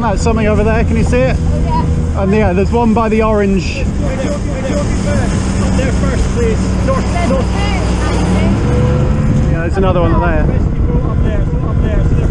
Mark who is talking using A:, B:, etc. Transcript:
A: think that's something over there. Can you see it?
B: Oh, yeah.
A: And yeah, there's one by the orange.
C: Up there first, please. North, north.
A: Yeah, there's another one there.
C: Up there, up there. So they're